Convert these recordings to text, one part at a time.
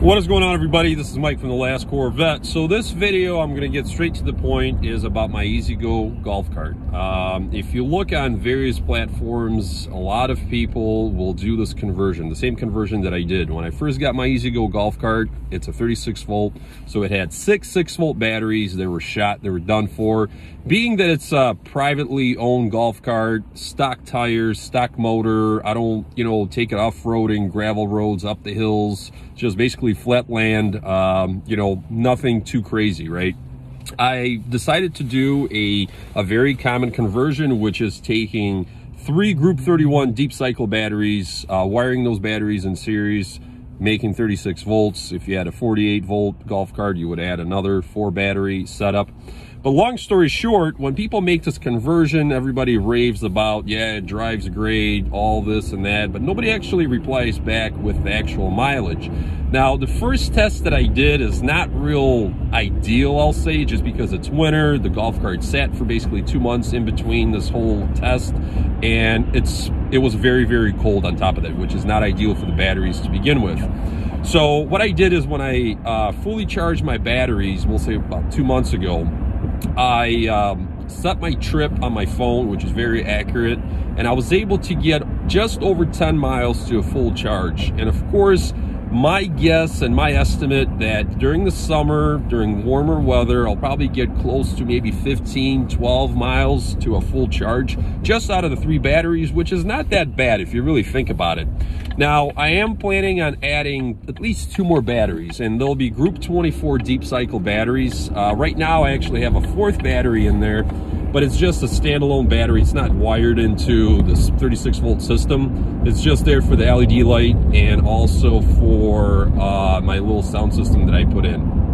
What is going on everybody? This is Mike from the Last Corvette. So this video, I'm gonna get straight to the point, is about my E-Z-GO golf cart. Um, if you look on various platforms, a lot of people will do this conversion, the same conversion that I did. When I first got my E-Z-GO golf cart, it's a 36 volt, so it had six 6 volt batteries. They were shot, they were done for. Being that it's a privately owned golf cart, stock tires, stock motor, I don't, you know, take it off-roading, gravel roads, up the hills, just basically flat land, um, you know, nothing too crazy, right? I decided to do a, a very common conversion, which is taking three Group 31 deep cycle batteries, uh, wiring those batteries in series, making 36 volts. If you had a 48 volt golf cart, you would add another four battery setup. But long story short, when people make this conversion, everybody raves about, yeah, it drives great, all this and that, but nobody actually replies back with the actual mileage. Now, the first test that I did is not real ideal, I'll say, just because it's winter. The golf cart sat for basically two months in between this whole test, and it's it was very, very cold on top of that, which is not ideal for the batteries to begin with. So what I did is when I uh, fully charged my batteries, we'll say about two months ago, I um, set my trip on my phone, which is very accurate, and I was able to get just over 10 miles to a full charge. And of course, my guess and my estimate that during the summer, during warmer weather, I'll probably get close to maybe 15, 12 miles to a full charge just out of the three batteries, which is not that bad if you really think about it. Now, I am planning on adding at least two more batteries, and they'll be Group 24 deep cycle batteries. Uh, right now, I actually have a fourth battery in there but it's just a standalone battery. It's not wired into this 36 volt system. It's just there for the LED light and also for uh, my little sound system that I put in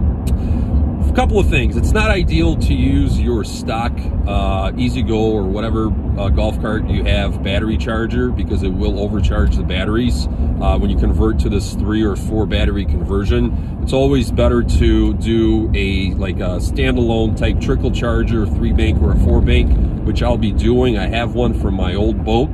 couple of things. It's not ideal to use your stock uh, E-Z-GO or whatever uh, golf cart you have battery charger because it will overcharge the batteries uh, when you convert to this three or four battery conversion. It's always better to do a like a standalone type trickle charger, three bank or a four bank, which I'll be doing. I have one from my old boat.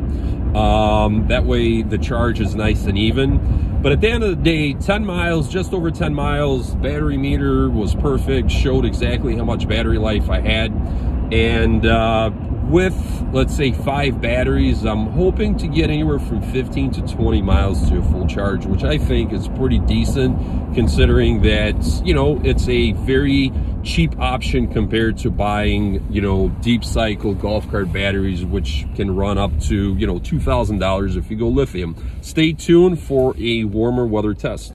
Um, that way the charge is nice and even. But at the end of the day, 10 miles, just over 10 miles, battery meter was perfect, showed exactly how much battery life I had. And uh, with, let's say, five batteries, I'm hoping to get anywhere from 15 to 20 miles to a full charge, which I think is pretty decent considering that, you know, it's a very cheap option compared to buying, you know, deep cycle golf cart batteries, which can run up to, you know, $2,000 if you go lithium. Stay tuned for a warmer weather test.